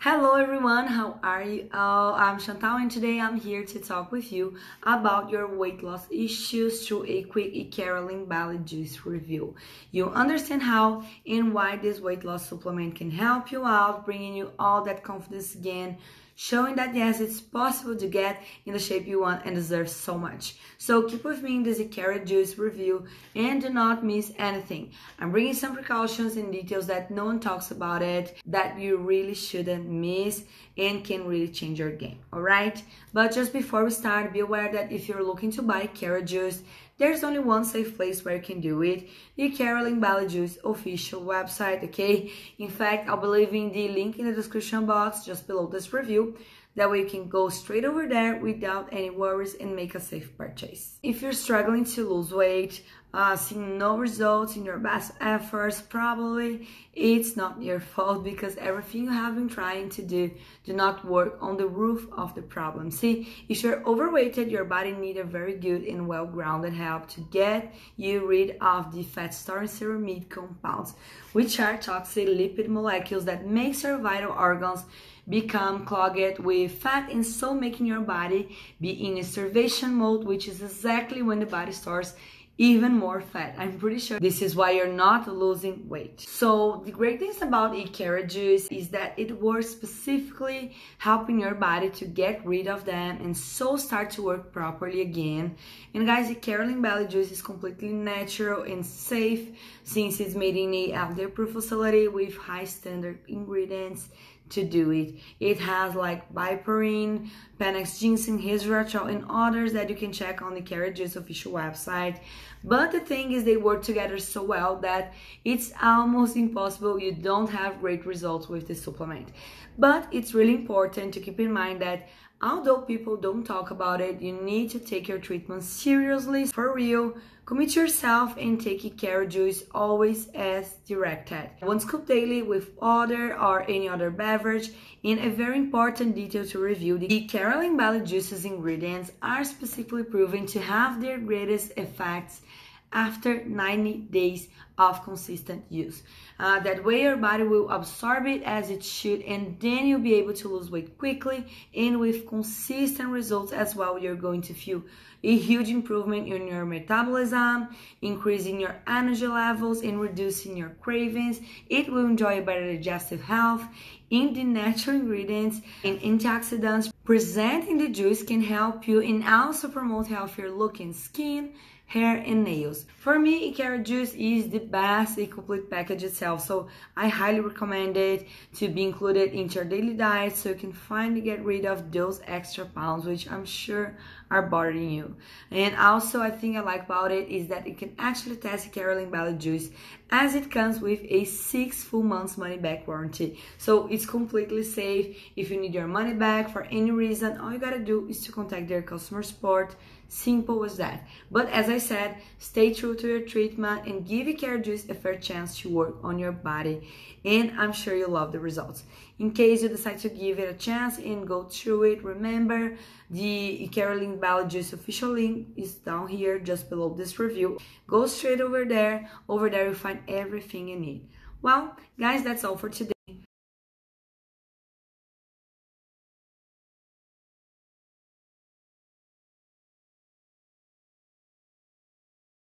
Hello everyone, how are you all? I'm Chantal and today I'm here to talk with you about your weight loss issues through a quick Ikaria Lean Belly Juice review. You'll understand how and why this weight loss supplement can help you out, bringing you all that confidence again showing that yes, it's possible to get in the shape you want and deserve so much. So keep with me in this Ikaria juice review and do not miss anything. I'm bringing some precautions and details that no one talks about it that you really shouldn't miss and can really change your game, all right? But just before we start, be aware that if you're looking to buy Ikaria juice, there's only one safe place where you can do it, the Ikaria Lean Belly Juice official website, okay? In fact, I'll be leaving the link in the description box just below this review. That way you can go straight over there without any worries and make a safe purchase. If you're struggling to lose weight, uh, seeing no results in your best efforts, probably it's not your fault because everything you have been trying to do do not work on the roof of the problem. See, if you're overweighted, your body needs a very good and well-grounded help to get you rid of the fat storing ceramide compounds, which are toxic lipid molecules that makes your vital organs become clogged with fat and so making your body be in a starvation mode, which is exactly when the body stores even more fat. I'm pretty sure this is why you're not losing weight. So the great things about Ikaria juice is that it works specifically helping your body to get rid of them and so start to work properly again. And guys, the Ikaria Lean Belly juice is completely natural and safe since it's made in a FDA-approved facility with high standard ingredients to do it. It has like Piperine, Panax Ginseng, Resveratrol, and others that you can check on the Ikaria Juice official website. But the thing is they work together so well that it's almost impossible you don't have great results with this supplement. But it's really important to keep in mind that although people don't talk about it, you need to take your treatment seriously, for real, Commit yourself and take Ikaria juice always as directed. One scoop daily with water or any other beverage. And a very important detail to review, the Ikaria Lean Belly juice's ingredients are specifically proven to have their greatest effects after 90 days of consistent use. Uh, that way your body will absorb it as it should and then you'll be able to lose weight quickly and with consistent results as well you're going to feel a huge improvement in your metabolism, increasing your energy levels and reducing your cravings. It will enjoy better digestive health in the natural ingredients and antioxidants present in the juice can help you and also promote healthier looking skin, hair and nails. For me, Ikaria juice is the best complete package itself, so I highly recommend it to be included into your daily diet so you can finally get rid of those extra pounds, which I'm sure are bothering you. And also, I think I like about it is that it can actually test Ikaria Lean Belly juice as it comes with a six full months money back warranty. So it's completely safe. If you need your money back for any reason, all you gotta do is to contact their customer support Simple as that. But as I said, stay true to your treatment and give Ikaria Juice a fair chance to work on your body. And I'm sure you'll love the results. In case you decide to give it a chance and go through it, remember the Ikaria Lean Belly Juice official link is down here just below this review. Go straight over there. Over there you'll find everything you need. Well, guys, that's all for today.